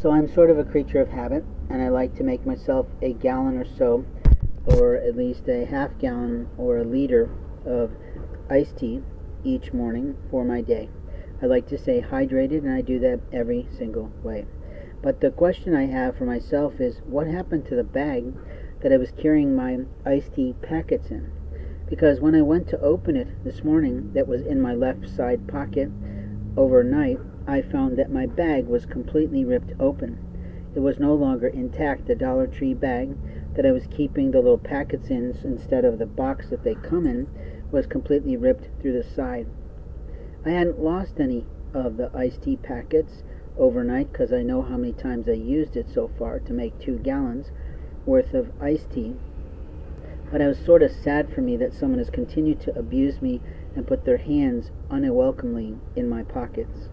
So I'm sort of a creature of habit, and I like to make myself a gallon or so, or at least a half gallon or a liter of iced tea each morning for my day. I like to stay hydrated, and I do that every single way. But the question I have for myself is what happened to the bag that I was carrying my iced tea packets in? Because when I went to open it this morning, that was in my left side pocket overnight, I found that my bag was completely ripped open. It was no longer intact. The Dollar Tree bag that I was keeping the little packets in instead of the box that they come in was completely ripped through the side. I hadn't lost any of the iced tea packets overnight because I know how many times I used it so far to make two gallons worth of iced tea. But I was sort of sad for me that someone has continued to abuse me and put their hands unwelcomely in my pockets.